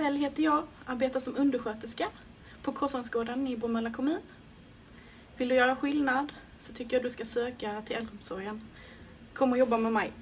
Isabelle heter jag, arbetar som undersköterska på Korsholmsgården i Bromölla kommun. Vill du göra skillnad så tycker jag du ska söka till äldreomsorgen. Kom och jobba med mig.